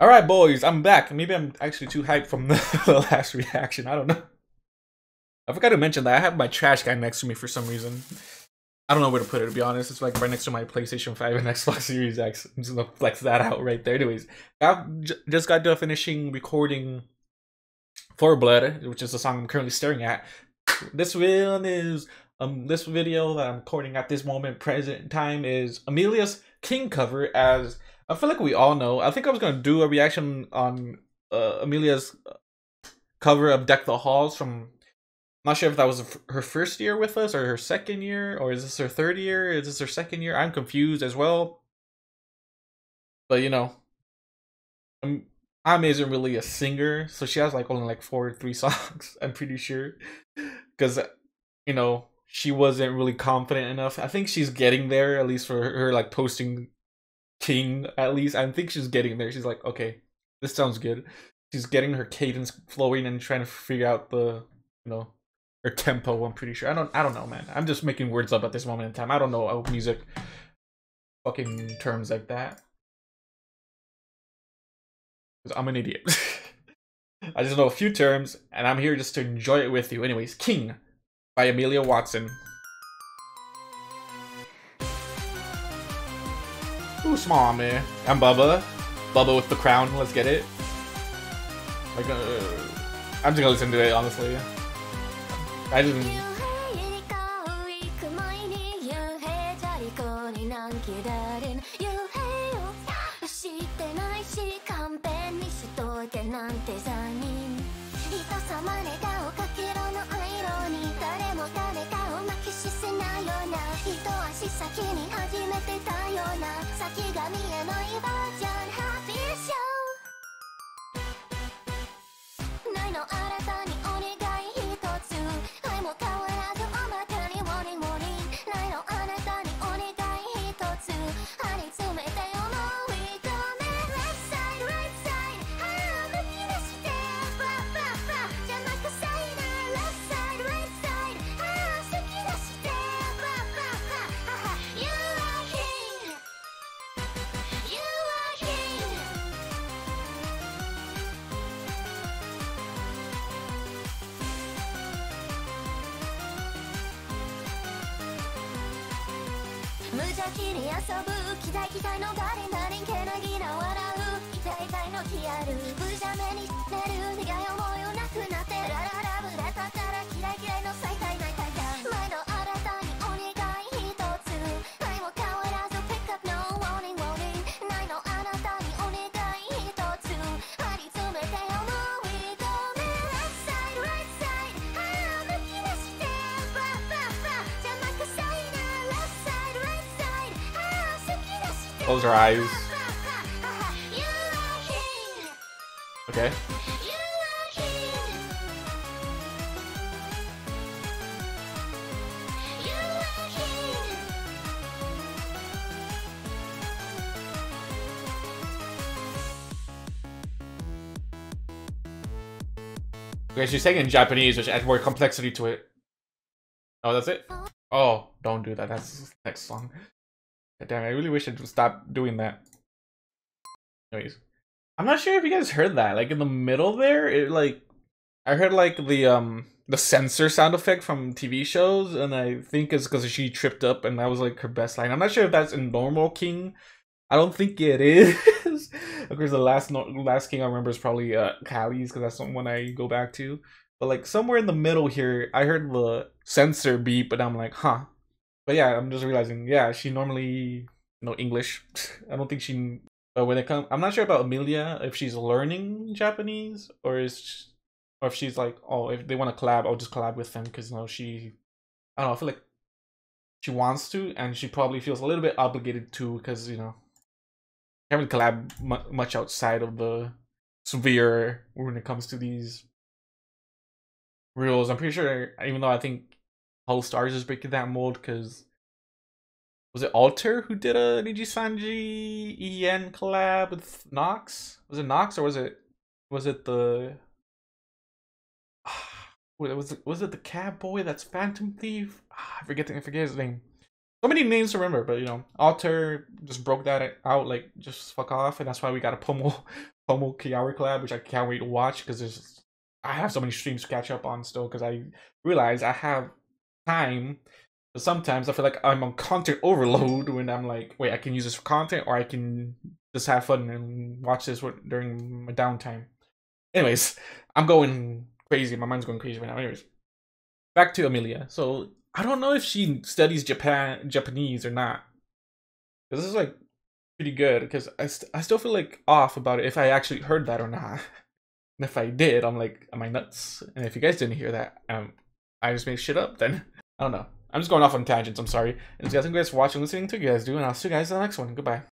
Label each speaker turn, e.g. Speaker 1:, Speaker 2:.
Speaker 1: All right, boys, I'm back. Maybe I'm actually too hyped from the, the last reaction. I don't know. I forgot to mention that I have my trash can next to me for some reason. I don't know where to put it, to be honest. It's like right next to my PlayStation 5 and Xbox Series X. I'm just gonna flex that out right there. Anyways, I just got done finishing recording For Blood, which is the song I'm currently staring at. This one is um this video that I'm recording at this moment present time is Amelia's King cover as I feel like we all know. I think I was gonna do a reaction on uh, Amelia's cover of Deck the Halls from. I'm not sure if that was her first year with us or her second year, or is this her third year? Is this her second year? I'm confused as well. But you know, I'm, Am isn't really a singer, so she has like only like four or three songs. I'm pretty sure, because you know she wasn't really confident enough. I think she's getting there, at least for her, her like posting King. At least I think she's getting there. She's like, okay, this sounds good. She's getting her cadence flowing and trying to figure out the you know her tempo. I'm pretty sure. I don't. I don't know, man. I'm just making words up at this moment in time. I don't know music fucking terms like that. I'm an idiot. I just know a few terms, and I'm here just to enjoy it with you. Anyways, King by Amelia Watson. Ooh, smol Ame. I'm Bubba. Bubba with the crown. Let's get it. Like, uh, I'm just gonna listen to it, honestly. I didn't. 一足先に始めてたような先が見えないバージョン無邪気に遊ぶ期待期待のガリガリけなぎな笑う。痛い痛いの気ある無邪目に捨てる。願い思いをなくな Close our eyes. Okay. Okay, she's saying in Japanese, which adds more complexity to it. Oh, that's it? Oh, don't do that. That's the next song. Damn, I really wish I'd stop doing that. Anyways. I'm not sure if you guys heard that. Like in the middle there, it like I heard like the um the censor sound effect from TV shows, and I think it's because she tripped up, and that was like her best line. I'm not sure if that's in normal King. I don't think it is. of course, the last no- last King I remember is probably uh Calli's because that's the one I go back to. But like somewhere in the middle here, I heard the censor beep, and I'm like, huh, but yeah, I'm just realizing, yeah, she normally know English. I don't think she. But when it comes, I'm not sure about Amelia if she's learning Japanese or is, or if she's like, oh, if they want to collab, I'll just collab with them because you know she. I don't know. I feel like she wants to, and she probably feels a little bit obligated to because you know, really collab much outside of the sphere when it comes to these rules. I'm pretty sure, even though I think Holostars is breaking that mold because was it Altare who did a NIJISANJI EN collab with Nox? Was it Nox or was it was it the was it was it the cab boy that's Phantom Thief? Ah, I forget the, I forget his name. so many names to remember, but you know, Altare just broke that out like just fuck off, and that's why we got a Pomu Pomu Kiara collab, which I can't wait to watch because there's I have so many streams to catch up on still because I realize I have time. But sometimes I feel like I'm on content overload when I'm like, wait, I can use this for content or I can just have fun and watch this during my downtime. Anyways, I'm going crazy. My mind's going crazy right now. Anyways, back to Amelia. So I don't know if she studies Japan Japanese or not. This is like pretty good because I, st- I still feel like off about it if I actually heard that or not. And if I did, I'm like, am I nuts? And if you guys didn't hear that, um, I just made shit up, then I don't know. I'm just going off on tangents, I'm sorry. And guys, thank you guys for watching listening to you guys do, and I'll see you guys in the next one. Goodbye.